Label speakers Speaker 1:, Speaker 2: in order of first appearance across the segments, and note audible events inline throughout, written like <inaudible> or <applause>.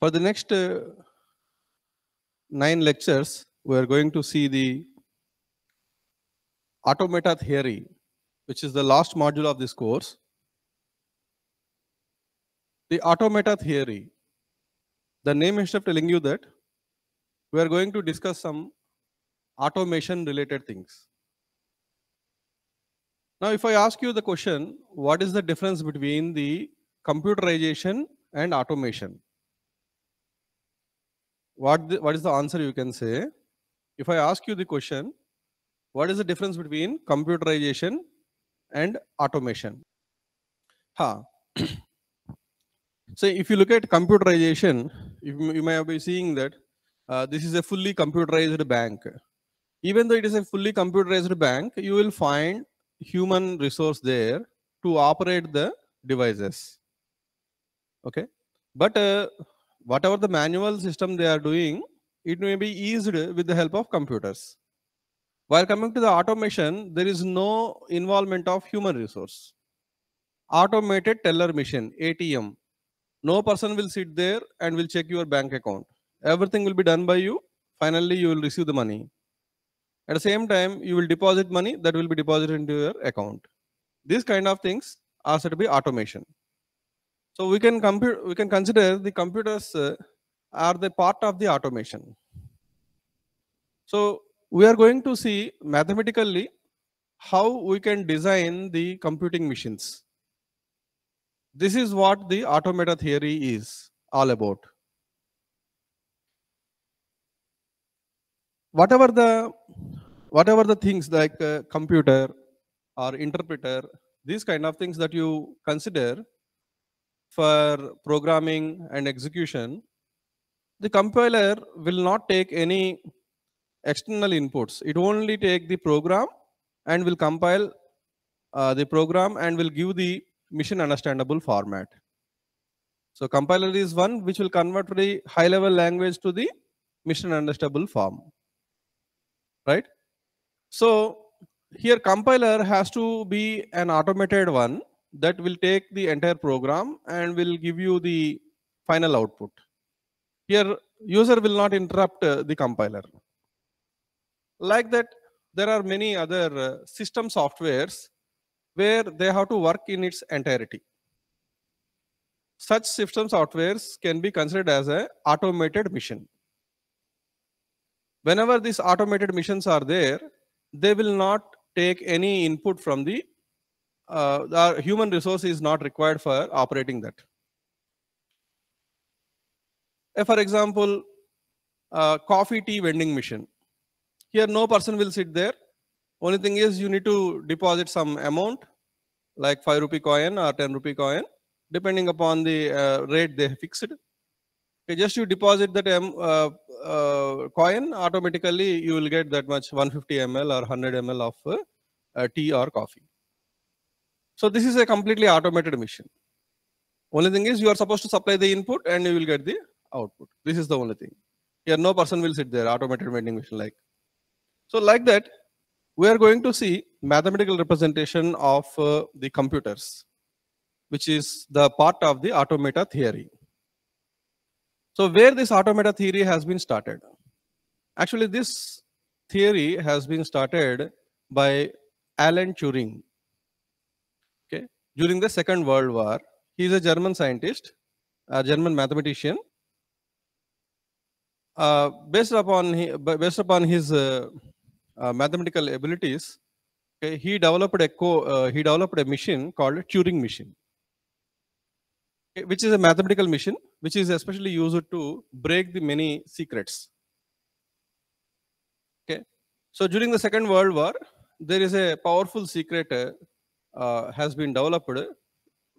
Speaker 1: For the next uh, nine lectures, we are going to see the automata theory, which is the last module of this course. The automata theory, the name itself telling you that we are going to discuss some automation related things. Now, if I ask you the question, what is the difference between the computerization and automation? What, the, what is the answer you can say? If I ask you the question, what is the difference between computerization and automation? Ha. <clears throat> so if you look at computerization, you, you may be seeing that uh, this is a fully computerized bank. Even though it is a fully computerized bank, you will find human resource there to operate the devices. Okay, but uh, whatever the manual system they are doing, it may be eased with the help of computers. While coming to the automation, there is no involvement of human resource. Automated teller machine, ATM. No person will sit there and will check your bank account. Everything will be done by you. Finally, you will receive the money. At the same time, you will deposit money that will be deposited into your account. These kind of things are said to be automation. So we can compute, we can consider the computers uh, are the part of the automation. So we are going to see mathematically how we can design the computing machines. This is what the automata theory is all about. Whatever the whatever the things like uh, computer or interpreter, these kind of things that you consider for programming and execution, the compiler will not take any external inputs. It only take the program and will compile uh, the program and will give the machine understandable format. So compiler is one which will convert the high level language to the machine understandable form. Right? So here compiler has to be an automated one that will take the entire program and will give you the final output. Here user will not interrupt uh, the compiler. Like that, there are many other uh, system softwares where they have to work in its entirety. Such system softwares can be considered as a automated mission. Whenever these automated missions are there, they will not take any input from the, uh, the human resource is not required for operating that. Uh, for example, uh, coffee tea vending machine. Here no person will sit there. Only thing is you need to deposit some amount like 5 rupee coin or 10 rupee coin depending upon the uh, rate they fixed. Okay, just you deposit that um, uh, uh, coin automatically you will get that much 150 ml or 100 ml of uh, tea or coffee. So this is a completely automated mission. Only thing is you are supposed to supply the input and you will get the output. This is the only thing. Here no person will sit there, automated vending machine like. So like that, we are going to see mathematical representation of uh, the computers, which is the part of the automata theory. So where this automata theory has been started? Actually, this theory has been started by Alan Turing. During the Second World War, he is a German scientist, a German mathematician. Uh, based upon based upon his uh, uh, mathematical abilities, okay, he developed a co, uh, he developed a machine called Turing machine, okay, which is a mathematical machine which is especially used to break the many secrets. Okay, so during the Second World War, there is a powerful secret uh, has been developed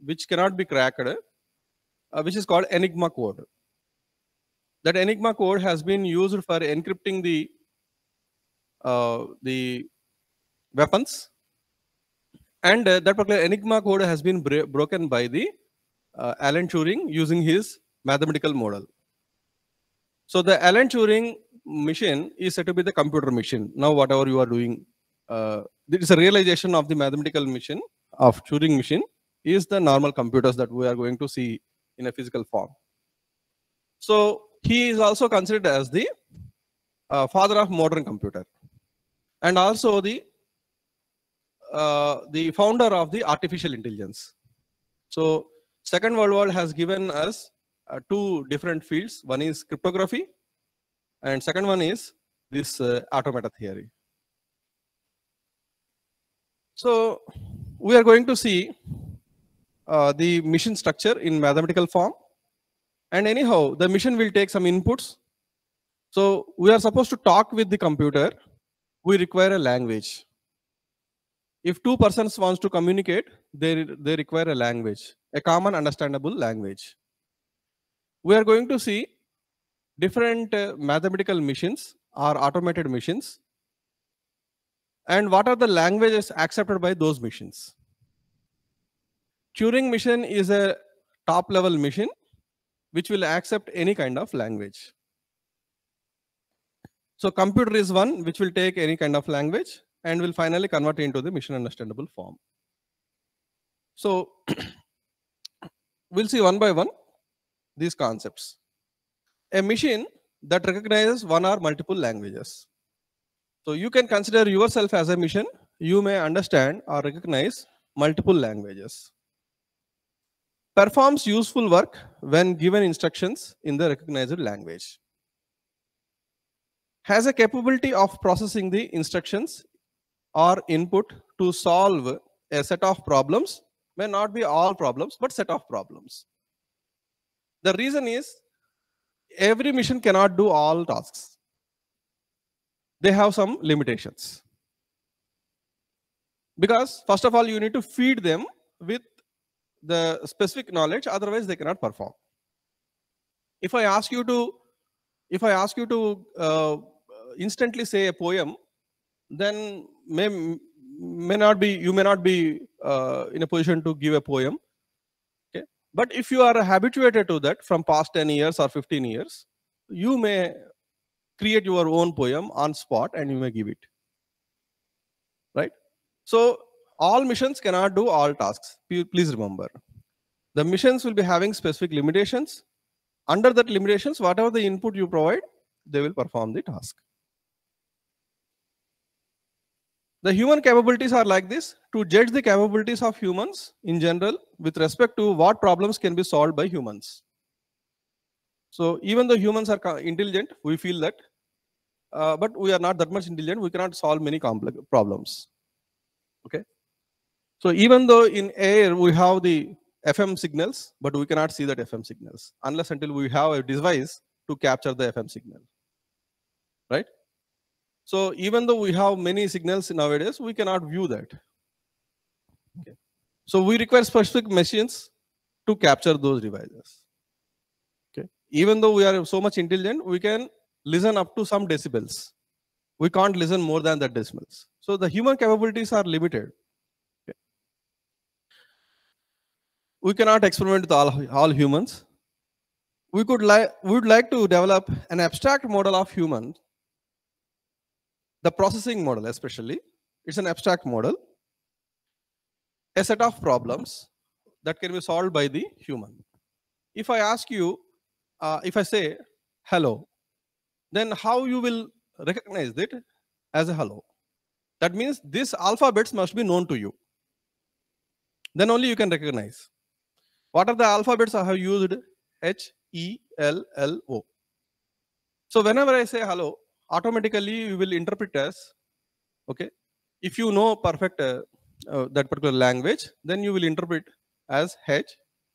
Speaker 1: which cannot be cracked, uh, which is called Enigma code. That Enigma code has been used for encrypting the uh, the weapons, and uh, that particular Enigma code has been broken by the uh, Alan Turing using his mathematical model. So the Alan Turing machine is said to be the computer machine. Now whatever you are doing, uh, it is a realization of the mathematical machine of Turing machine is the normal computers that we are going to see in a physical form. So he is also considered as the uh, father of modern computer and also the uh, the founder of the artificial intelligence. So Second World War has given us uh, two different fields. One is cryptography and second one is this uh, automata theory. So we are going to see uh, the mission structure in mathematical form. And anyhow, the mission will take some inputs. So we are supposed to talk with the computer. We require a language. If two persons wants to communicate, they, they require a language, a common understandable language. We are going to see different uh, mathematical missions or automated missions and what are the languages accepted by those missions. Turing mission is a top level mission which will accept any kind of language. So computer is one which will take any kind of language and will finally convert into the mission understandable form. So <clears throat> we'll see one by one these concepts. A machine that recognizes one or multiple languages. So you can consider yourself as a mission. You may understand or recognize multiple languages. Performs useful work when given instructions in the recognized language. Has a capability of processing the instructions or input to solve a set of problems. May not be all problems, but set of problems. The reason is every mission cannot do all tasks they have some limitations. Because first of all, you need to feed them with the specific knowledge, otherwise they cannot perform. If I ask you to, if I ask you to uh, instantly say a poem, then may may not be you may not be uh, in a position to give a poem. Okay, but if you are habituated to that from past 10 years or 15 years, you may create your own poem on spot and you may give it. Right? So all missions cannot do all tasks. Please remember. The missions will be having specific limitations. Under that limitations, whatever the input you provide, they will perform the task. The human capabilities are like this. To judge the capabilities of humans in general with respect to what problems can be solved by humans. So even though humans are intelligent, we feel that uh, but we are not that much intelligent. We cannot solve many complex problems. Okay. So even though in air we have the FM signals, but we cannot see that FM signals unless until we have a device to capture the FM signal. Right. So even though we have many signals nowadays, we cannot view that. Okay. So we require specific machines to capture those devices. Okay. Even though we are so much intelligent, we can listen up to some decibels. We can't listen more than that decibels. So the human capabilities are limited. Okay. We cannot experiment with all, all humans. We could like we would like to develop an abstract model of human. The processing model, especially, it's an abstract model. A set of problems that can be solved by the human. If I ask you, uh, if I say hello, then how you will recognize it as a hello. That means these alphabets must be known to you. Then only you can recognize. What are the alphabets I have used? H, E, L, L, O. So whenever I say hello, automatically you will interpret as, okay, if you know perfect uh, uh, that particular language, then you will interpret as H,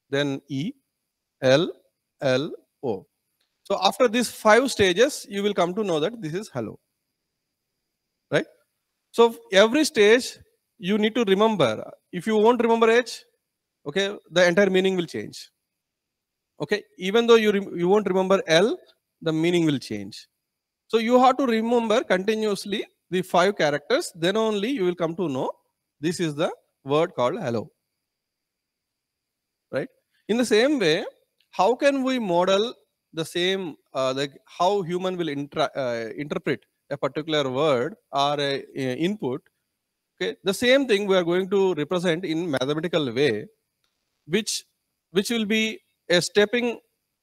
Speaker 1: then E, L, L, O. So after these five stages, you will come to know that this is hello. Right? So every stage you need to remember. If you won't remember H, okay, the entire meaning will change. Okay, even though you, you won't remember L, the meaning will change. So you have to remember continuously the five characters, then only you will come to know this is the word called hello. Right? In the same way, how can we model the same uh, like how human will uh, interpret a particular word or a, a input okay the same thing we are going to represent in mathematical way which which will be a stepping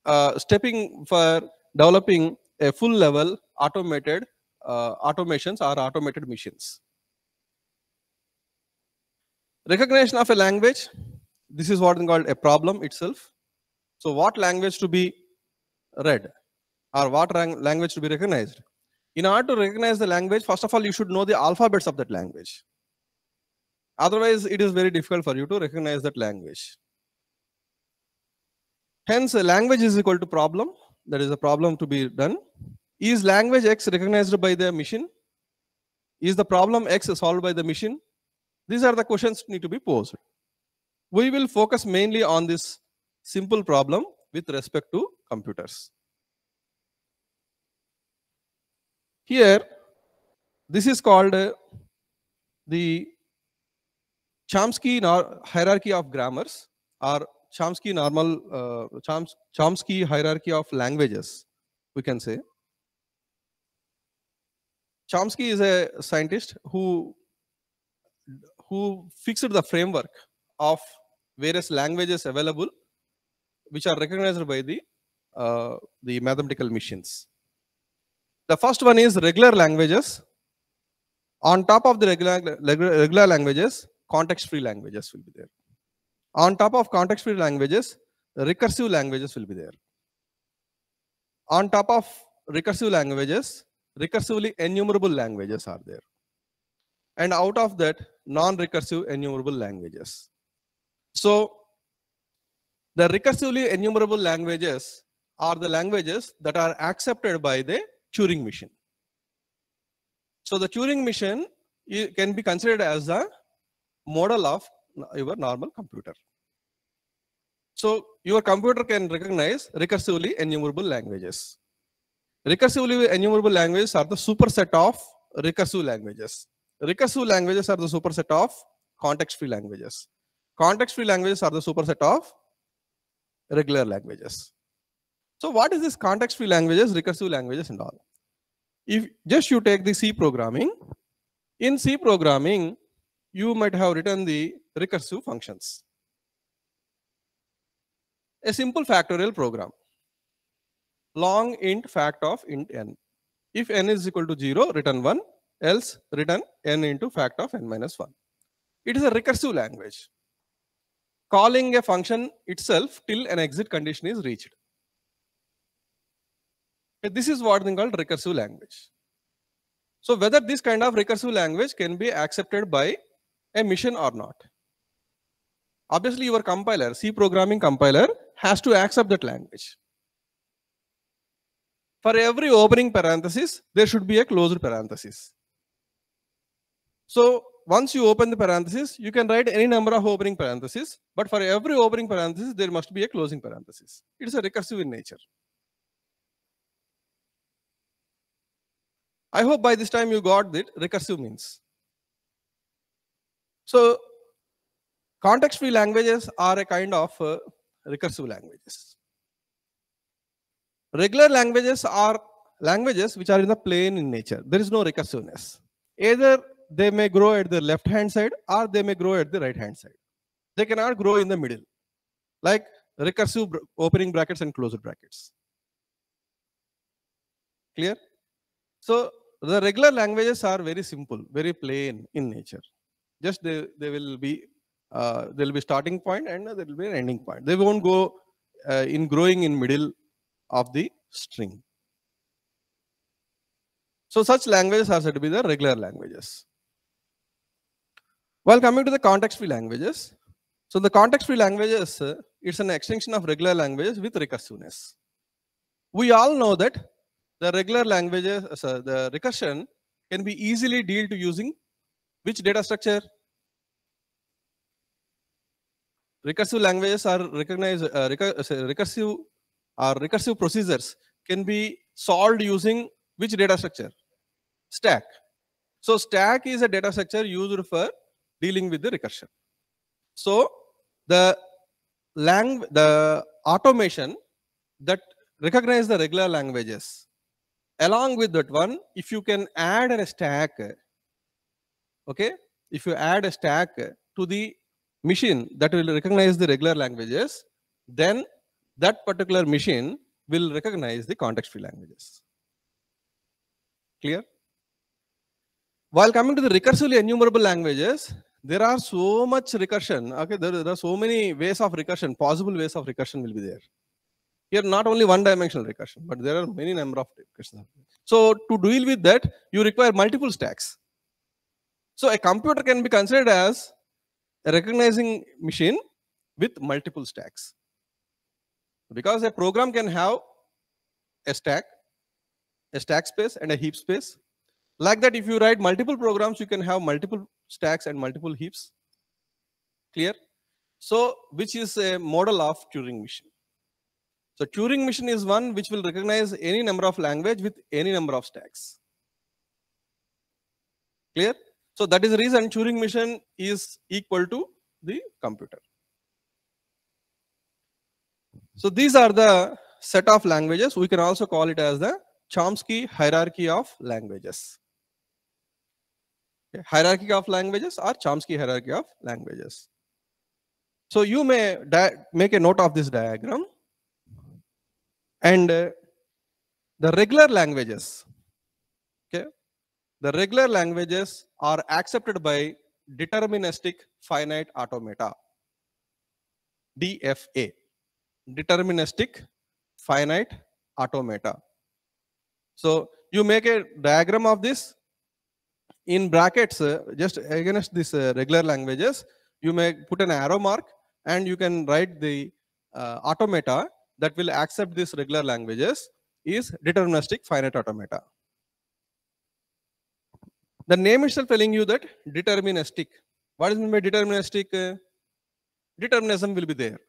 Speaker 1: uh, stepping for developing a full level automated uh, automations or automated machines. Recognition of a language. This is what is called a problem itself. So what language to be read or what language to be recognized? In order to recognize the language, first of all, you should know the alphabets of that language. Otherwise, it is very difficult for you to recognize that language. Hence, a language is equal to problem. That is a problem to be done. Is language X recognized by the machine? Is the problem X solved by the machine? These are the questions need to be posed. We will focus mainly on this simple problem with respect to computers. Here, this is called uh, the Chomsky hierarchy of grammars or Chomsky normal uh, Choms Chomsky hierarchy of languages, we can say. Chomsky is a scientist who who fixed the framework of various languages available, which are recognized by the uh, the mathematical machines. The first one is regular languages. On top of the regular, regular languages, context-free languages will be there. On top of context-free languages, recursive languages will be there. On top of recursive languages, recursively enumerable languages are there. And out of that, non-recursive enumerable languages. So, the recursively enumerable languages are the languages that are accepted by the Turing machine. So the Turing machine can be considered as a model of your normal computer. So your computer can recognize recursively enumerable languages. Recursively enumerable languages are the superset of recursive languages. Recursive languages are the superset of context-free languages. Context-free languages are the superset of regular languages. So what is this context-free languages, recursive languages and all? If just you take the C programming, in C programming, you might have written the recursive functions. A simple factorial program. Long int fact of int n. If n is equal to 0, return 1, else return n into fact of n minus 1. It is a recursive language. Calling a function itself till an exit condition is reached. This is what is called recursive language. So whether this kind of recursive language can be accepted by a mission or not. Obviously, your compiler, C programming compiler, has to accept that language. For every opening parenthesis, there should be a closed parenthesis. So once you open the parenthesis, you can write any number of opening parentheses, but for every opening parenthesis, there must be a closing parenthesis. It is a recursive in nature. I hope by this time you got that recursive means. So context-free languages are a kind of uh, recursive languages. Regular languages are languages which are in the plain in nature. There is no recursiveness. Either they may grow at the left hand side or they may grow at the right hand side. They cannot grow in the middle, like recursive opening brackets and closed brackets. Clear? So the regular languages are very simple, very plain in nature. Just they, they will be uh, there will be starting point and there will be an ending point. They won't go uh, in growing in middle of the string. So such languages are said to be the regular languages. While coming to the context-free languages, so the context-free languages, uh, it's an extension of regular languages with recursiveness. We all know that the regular languages, uh, the recursion can be easily dealt to using which data structure? Recursive languages are recognized, uh, recursive or recursive procedures can be solved using which data structure? Stack. So stack is a data structure used for dealing with the recursion. So the lang the automation that recognize the regular languages along with that one, if you can add a stack, okay, if you add a stack to the machine that will recognize the regular languages, then that particular machine will recognize the context-free languages. Clear? While coming to the recursively enumerable languages, there are so much recursion. Okay, there, there are so many ways of recursion, possible ways of recursion will be there. Here, not only one dimensional recursion, but there are many number of recursions. So to deal with that, you require multiple stacks. So a computer can be considered as a recognizing machine with multiple stacks. Because a program can have a stack, a stack space and a heap space. Like that, if you write multiple programs, you can have multiple stacks and multiple heaps. Clear? So, which is a model of Turing machine. So Turing machine is one which will recognize any number of language with any number of stacks. Clear? So that is the reason Turing machine is equal to the computer. So these are the set of languages. We can also call it as the Chomsky hierarchy of languages. Hierarchy of languages or Chomsky hierarchy of languages. So you may make a note of this diagram. And uh, the regular languages, okay, the regular languages are accepted by deterministic finite automata, DFA, deterministic finite automata. So you make a diagram of this in brackets, uh, just against these uh, regular languages, you may put an arrow mark and you can write the uh, automata that will accept these regular languages is deterministic finite automata. The name itself telling you that deterministic. What is meant by deterministic? Determinism will be there.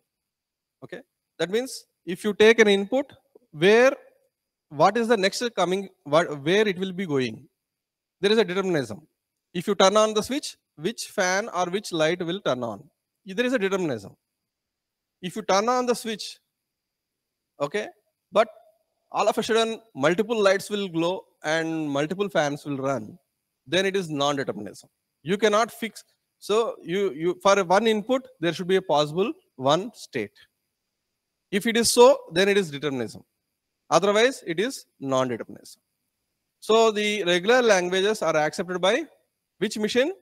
Speaker 1: Okay. That means if you take an input, where what is the next coming, what, where it will be going. There is a determinism. If you turn on the switch, which fan or which light will turn on? There is a determinism. If you turn on the switch, okay? But all of a sudden multiple lights will glow and multiple fans will run. Then it is non-determinism. You cannot fix. So you you for one input there should be a possible one state. If it is so then it is determinism. Otherwise it is non-determinism. So the regular languages are accepted by which machine?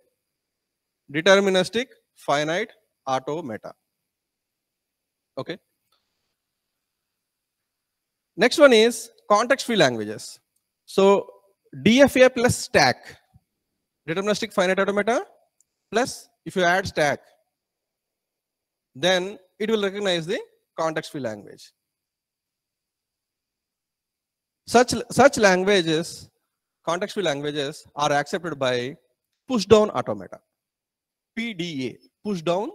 Speaker 1: Deterministic finite automata okay Next one is context-free languages. So DFA plus stack, deterministic finite automata, plus if you add stack, then it will recognize the context-free language. Such, such languages, context-free languages are accepted by push-down automata. PDA, push-down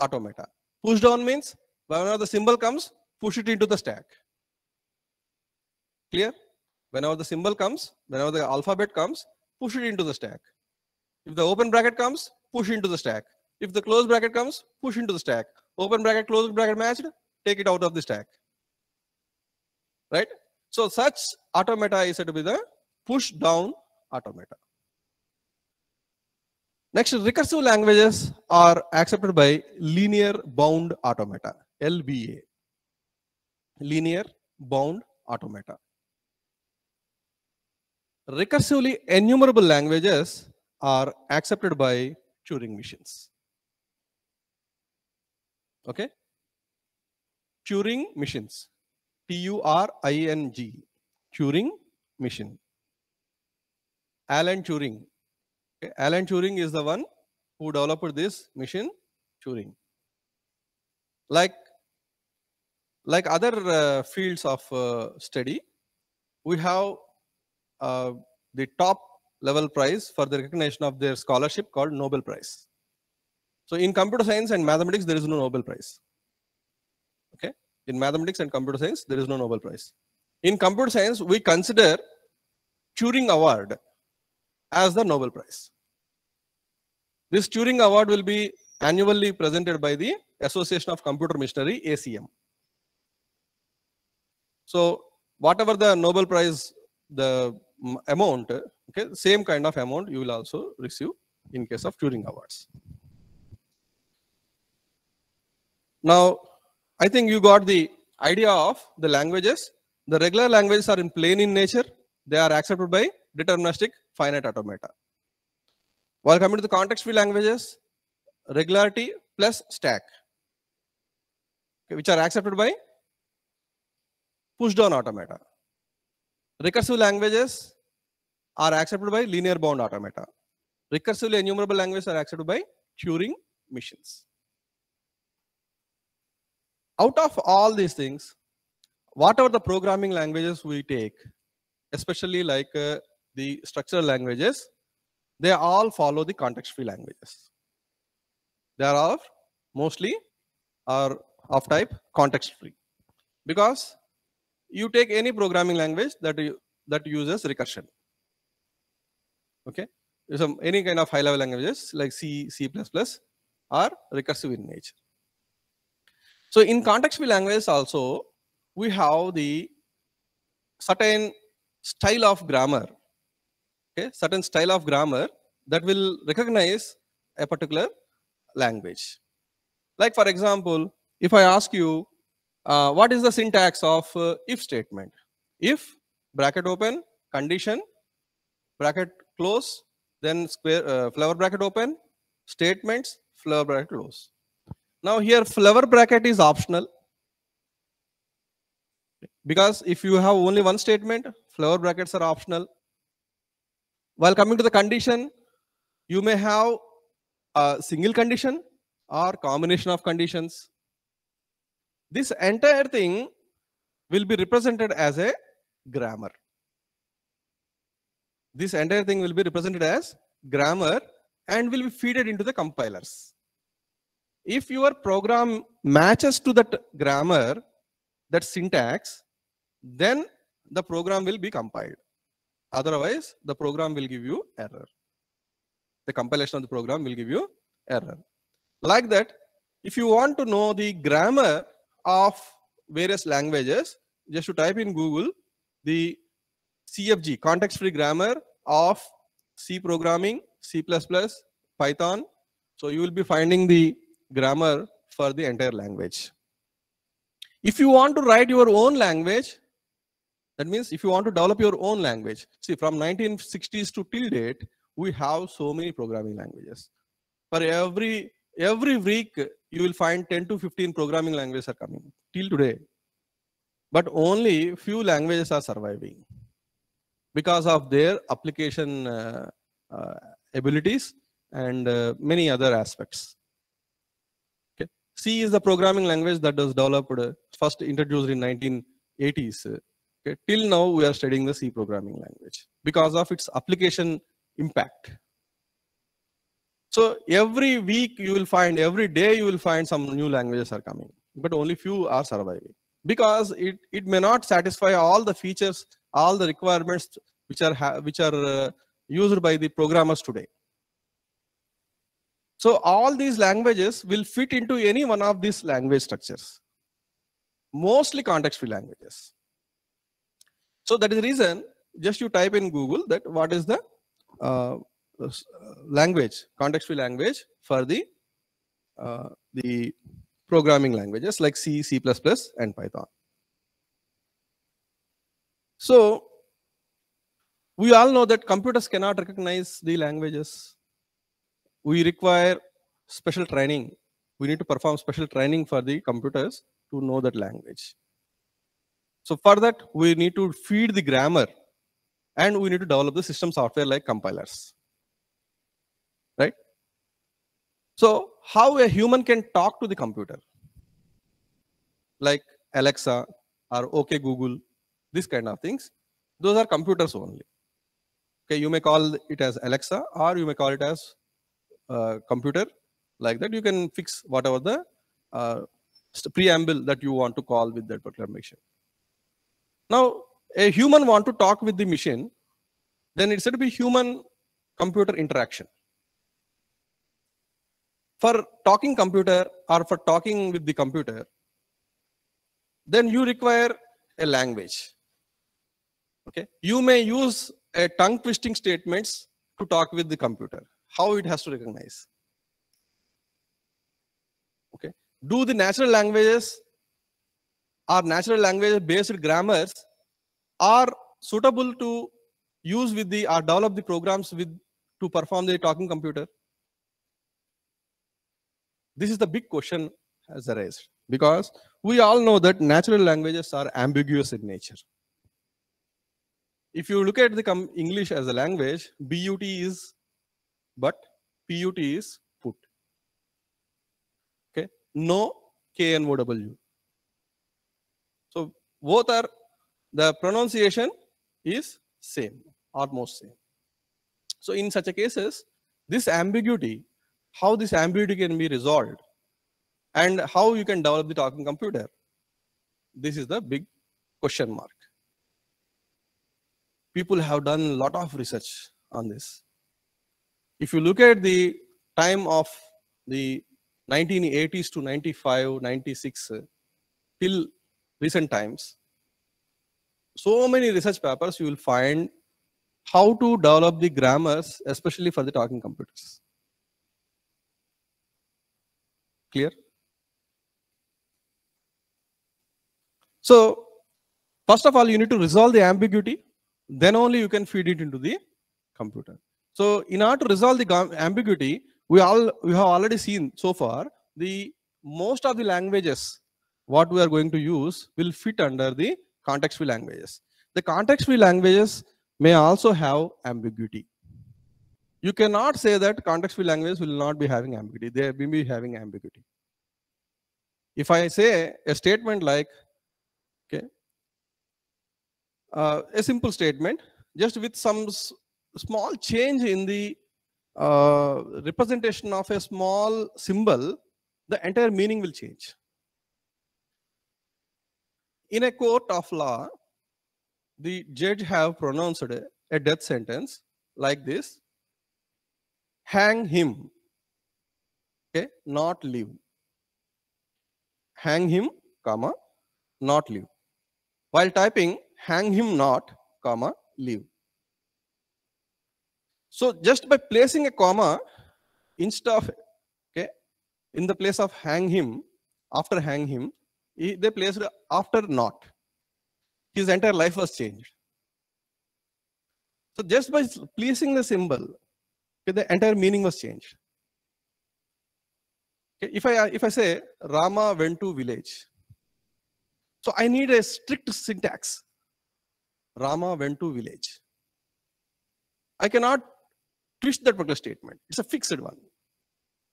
Speaker 1: automata. Push-down means whenever the symbol comes, push it into the stack. Clear? Whenever the symbol comes, whenever the alphabet comes, push it into the stack. If the open bracket comes, push into the stack. If the close bracket comes, push into the stack. Open bracket, close bracket matched, take it out of the stack. Right? So such automata is said to be the push down automata. Next, recursive languages are accepted by linear bound automata, LBA. Linear bound automata recursively enumerable languages are accepted by Turing machines. Okay? Turing machines. T-U-R-I-N-G. Turing machine. Alan Turing. Okay? Alan Turing is the one who developed this machine, Turing. Like, like other uh, fields of uh, study, we have Uh, the top level prize for the recognition of their scholarship called Nobel Prize. So in computer science and mathematics, there is no Nobel Prize. Okay. In mathematics and computer science, there is no Nobel Prize. In computer science, we consider Turing Award as the Nobel Prize. This Turing Award will be annually presented by the Association of Computer Machinery, ACM. So whatever the Nobel Prize, the amount, okay, same kind of amount you will also receive in case of Turing Awards. Now, I think you got the idea of the languages. The regular languages are in plain in nature. They are accepted by deterministic finite automata. While coming to the context-free languages, regularity plus stack, okay, which are accepted by push-down automata. Recursive languages are accepted by linear bound automata. Recursively enumerable languages are accepted by Turing machines. Out of all these things, whatever the programming languages we take, especially like uh, the structural languages, they all follow the context-free languages. They are mostly are of type context-free because you take any programming language that you, that uses recursion. Okay, some any kind of high-level languages like C, C++ are recursive in nature. So in context-free languages also, we have the certain style of grammar, okay, certain style of grammar that will recognize a particular language. Like for example, if I ask you, uh, what is the syntax of uh, if statement? If bracket open, condition, bracket close, then square uh, flower bracket open, statements, flower bracket close. Now here flower bracket is optional because if you have only one statement, flower brackets are optional. While coming to the condition, you may have a single condition or combination of conditions. This entire thing will be represented as a grammar. This entire thing will be represented as grammar and will be fed into the compilers. If your program matches to that grammar, that syntax, then the program will be compiled. Otherwise, the program will give you error. The compilation of the program will give you error. Like that, if you want to know the grammar of various languages, just to type in Google the CFG, context-free grammar of C programming, C++, Python. So you will be finding the grammar for the entire language. If you want to write your own language, that means if you want to develop your own language, see from 1960s to till date, we have so many programming languages. For every every week, you will find 10 to 15 programming languages are coming till today. But only few languages are surviving because of their application uh, uh, abilities and uh, many other aspects. Okay. C is the programming language that was developed, uh, first introduced in 1980s. Okay. Till now, we are studying the C programming language because of its application impact. So every week you will find, every day you will find some new languages are coming, but only few are surviving because it, it may not satisfy all the features, all the requirements which are, which are uh, used by the programmers today. So all these languages will fit into any one of these language structures, mostly context-free languages. So that is the reason, just you type in Google that what is the uh, language, context-free language for the uh, the programming languages like C, C++, and Python. So we all know that computers cannot recognize the languages. We require special training. We need to perform special training for the computers to know that language. So for that, we need to feed the grammar and we need to develop the system software like compilers. Right? So how a human can talk to the computer? Like Alexa or OK Google, this kind of things. Those are computers only. Okay, you may call it as Alexa or you may call it as uh, computer like that. You can fix whatever the uh, preamble that you want to call with that particular machine. Now, a human want to talk with the machine, then it should be human computer interaction. For talking computer or for talking with the computer, then you require a language. Okay, you may use a tongue twisting statements to talk with the computer. How it has to recognize. Okay, do the natural languages or natural language based grammars are suitable to use with the or develop the programs with to perform the talking computer? This is the big question has raised because we all know that natural languages are ambiguous in nature. If you look at the English as a language, BUT is but, PUT is put. Okay, no KNOW. So both are the pronunciation is same, almost same. So in such a cases, this ambiguity, how this ambiguity can be resolved and how you can develop the talking computer. This is the big question mark. People have done a lot of research on this. If you look at the time of the 1980s to 95, 96, uh, till recent times, so many research papers you will find how to develop the grammars, especially for the talking computers. Clear? So, first of all, you need to resolve the ambiguity. Then only you can feed it into the computer. So, in order to resolve the ambiguity, we all we have already seen so far the most of the languages what we are going to use will fit under the context free languages. The context free languages may also have ambiguity. You cannot say that context free languages will not be having ambiguity. They will be having ambiguity. If I say a statement like, uh, a simple statement, just with some small change in the uh, representation of a small symbol, the entire meaning will change. In a court of law, the judge have pronounced a death sentence like this, hang him, okay, not live. Hang him, comma, not live. While typing, hang him not, comma, live. So just by placing a comma instead of, okay, in the place of hang him, after hang him, they placed after not. His entire life was changed. So just by placing the symbol, okay, the entire meaning was changed. Okay, if I if I say Rama went to village, so I need a strict syntax. Rama went to village. I cannot twist that particular statement. It's a fixed one.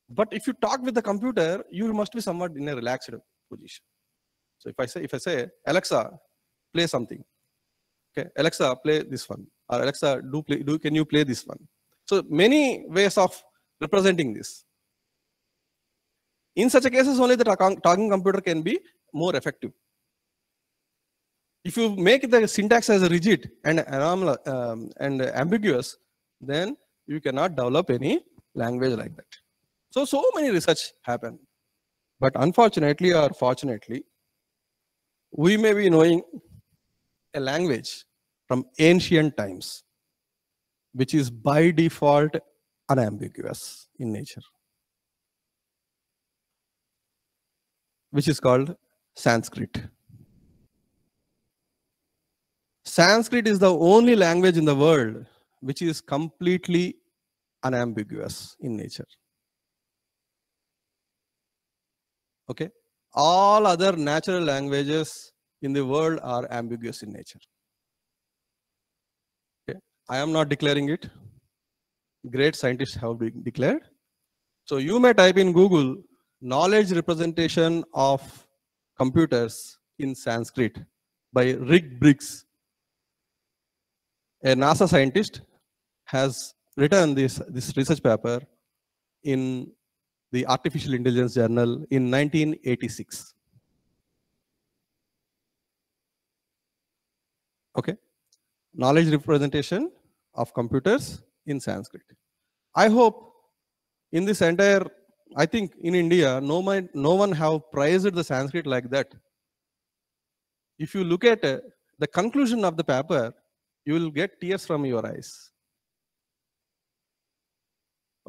Speaker 1: But if you talk with the computer, you must be somewhat in a relaxed position. So if I say, if I say, Alexa, play something. Okay, Alexa, play this one. Or Alexa, do play, do can you play this one? So many ways of representing this. In such a cases, only the talking computer can be more effective. If you make the syntax as rigid and um, and ambiguous, then you cannot develop any language like that. So, so many research happen. But unfortunately or fortunately, we may be knowing a language from ancient times, which is by default unambiguous in nature, which is called Sanskrit. Sanskrit is the only language in the world which is completely unambiguous in nature. Okay? All other natural languages in the world are ambiguous in nature. Okay? I am not declaring it. Great scientists have been declared. So you may type in Google knowledge representation of computers in Sanskrit by Rick Briggs, a NASA scientist has written this, this research paper in the Artificial Intelligence Journal in 1986. Okay. Knowledge representation of computers in Sanskrit. I hope in this entire, I think in India, no, man, no one have praised the Sanskrit like that. If you look at uh, the conclusion of the paper, you will get tears from your eyes.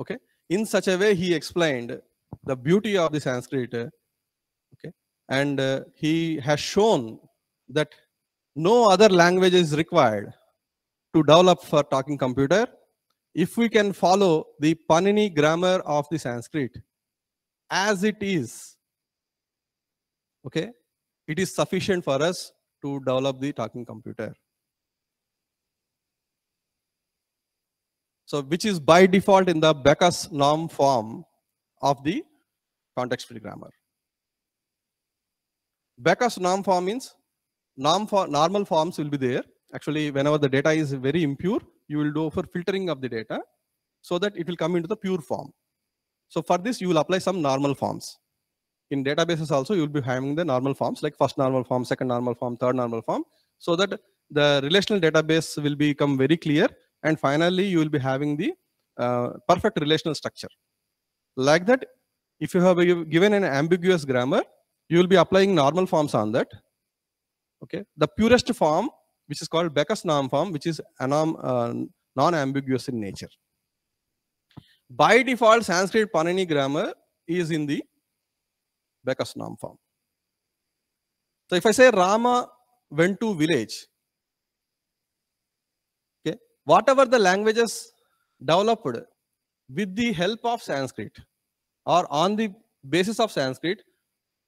Speaker 1: Okay. In such a way, he explained the beauty of the Sanskrit. Okay. and uh, he has shown that no other language is required to develop for talking computer if we can follow the Panini grammar of the Sanskrit as it is, okay, it is sufficient for us to develop the talking computer. So which is by default in the Backus norm form of the context-free grammar. Backus norm form means norm for normal forms will be there. Actually, whenever the data is very impure, you will do for filtering of the data so that it will come into the pure form. So for this, you will apply some normal forms. In databases also, you will be having the normal forms like first normal form, second normal form, third normal form, so that the relational database will become very clear. And finally, you will be having the uh, perfect relational structure. Like that, if you have given an ambiguous grammar, you will be applying normal forms on that. Okay, the purest form, which is called Backus norm form, which is anom, uh, non-ambiguous in nature. By default, Sanskrit Panini grammar is in the Backus norm form. So if I say Rama went to village, whatever the languages developed with the help of Sanskrit or on the basis of Sanskrit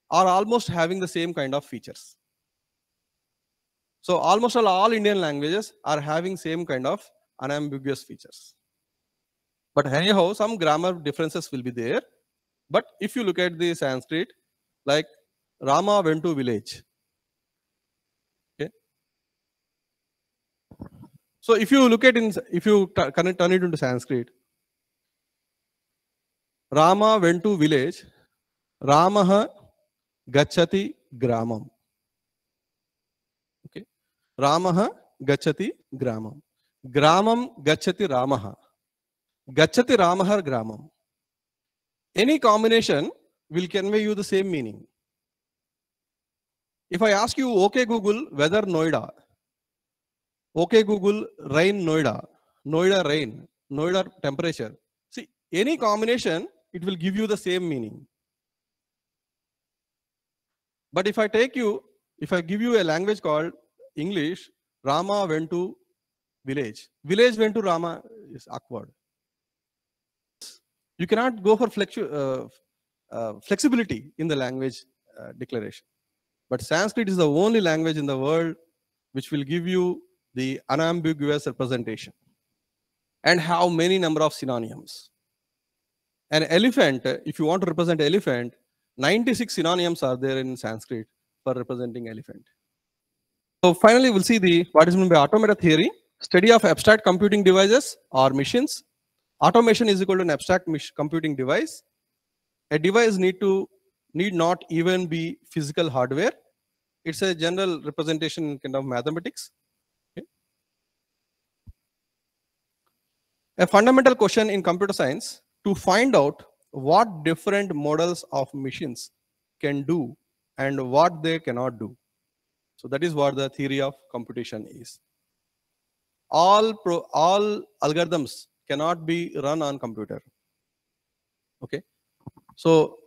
Speaker 1: are almost having the same kind of features. So almost all, Indian languages are having same kind of unambiguous features. But anyhow, some grammar differences will be there. But if you look at the Sanskrit, like Rama went to village. So if you look at in, if you turn it into Sanskrit, Rama went to village. Ramaha gachati gramam. Okay. Ramaha gachati gramam. Gramam gachati Ramaha. Gachati Ramahar Gramam. Any combination will convey you the same meaning. If I ask you, okay Google, weather Noida, okay Google, rain Noida, Noida rain, Noida temperature. See, any combination, it will give you the same meaning. But if I take you, if I give you a language called English, Rama went to village. Village went to Rama is awkward. You cannot go for flexu uh, uh, flexibility in the language uh, declaration. But Sanskrit is the only language in the world which will give you the unambiguous representation and have many number of synonyms. An elephant, if you want to represent elephant, 96 synonyms are there in Sanskrit for representing elephant. So finally, we'll see the what is meant by automata theory, study of abstract computing devices or machines Automaton is equal to an abstract computing device. A device need to need not even be physical hardware. It's a general representation in kind of mathematics. A fundamental question in computer science to find out what different models of machines can do and what they cannot do. So that is what the theory of computation is. All pro, all algorithms cannot be run on computer. Okay. So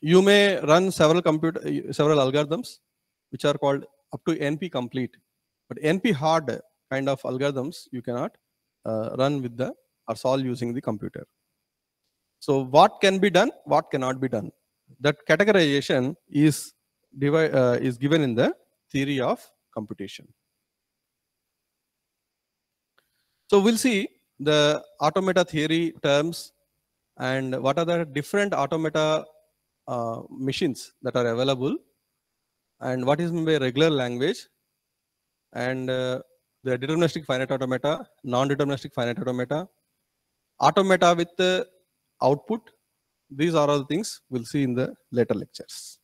Speaker 1: you may run several computer, several algorithms, which are called up to NP complete. But NP hard kind of algorithms you cannot uh, run with the or solve using the computer. So what can be done, what cannot be done. That categorization is, uh, is given in the theory of computation. So we'll see the automata theory terms and what are the different automata uh, machines that are available and what is by regular language and uh, the deterministic finite automata, non-deterministic finite automata, automata with the output. These are all the things we'll see in the later lectures.